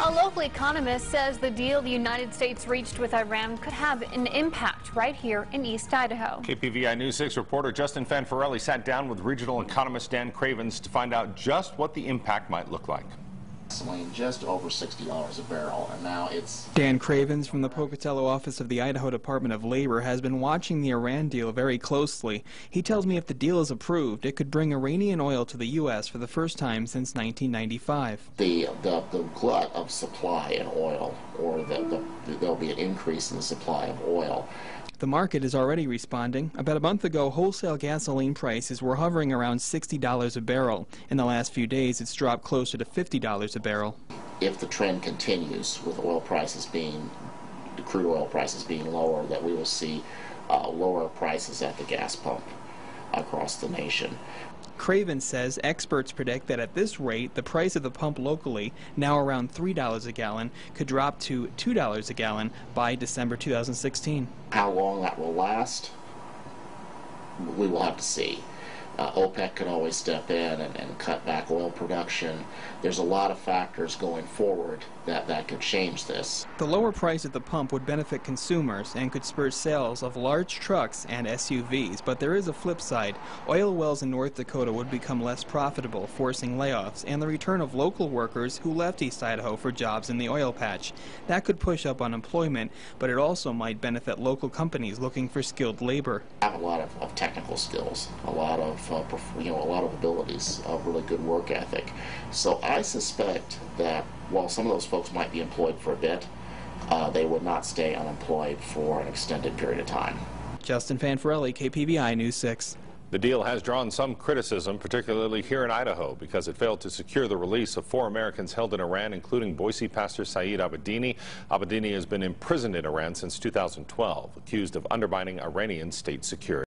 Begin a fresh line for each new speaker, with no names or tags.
A local economist says the deal the United States reached with Iran could have an impact right here in East Idaho.
KPVI News 6 reporter Justin Fanfarelli sat down with regional economist Dan Cravens to find out just what the impact might look like
gasoline just over $60 a barrel, and now it's...
Dan Cravens from the Pocatello office of the Idaho Department of Labor has been watching the Iran deal very closely. He tells me if the deal is approved, it could bring Iranian oil to the U.S. for the first time since 1995.
The, the, the glut of supply in oil, or the, the, there'll be an increase in the supply of oil,
the market is already responding. About a month ago, wholesale gasoline prices were hovering around $60 a barrel. In the last few days, it's dropped closer to $50 a barrel.
If the trend continues with oil prices being, the crude oil prices being lower, that we will see uh, lower prices at the gas pump across the nation.
Craven says experts predict that at this rate, the price of the pump locally, now around $3 a gallon, could drop to $2 a gallon by December 2016.
How long that will last, we will have to see. Uh, OPEC could always step in and, and, cut back production. There's a lot of factors going forward that, that could change this.
The lower price at the pump would benefit consumers and could spur sales of large trucks and SUVs, but there is a flip side. Oil wells in North Dakota would become less profitable, forcing layoffs and the return of local workers who left East Idaho for jobs in the oil patch. That could push up unemployment, but it also might benefit local companies looking for skilled labor.
I have a lot of, of technical skills, a lot of uh, you know, a lot of abilities, a really good work ethic. So I suspect that while some of those folks might be employed for a bit, uh, they would not stay unemployed for an extended period of time.
Justin Fanfarelli, KPVI News 6.
The deal has drawn some criticism, particularly here in Idaho, because it failed to secure the release of four Americans held in Iran, including Boise pastor Saeed Abedini. Abedini has been imprisoned in Iran since 2012, accused of undermining Iranian state security.